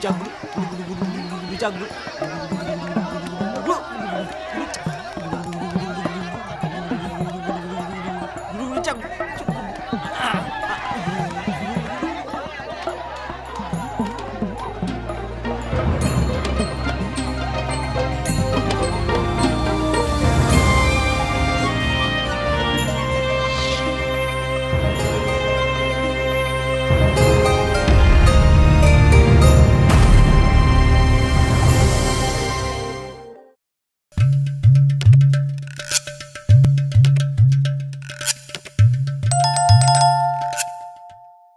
jàmbur bu jàmbur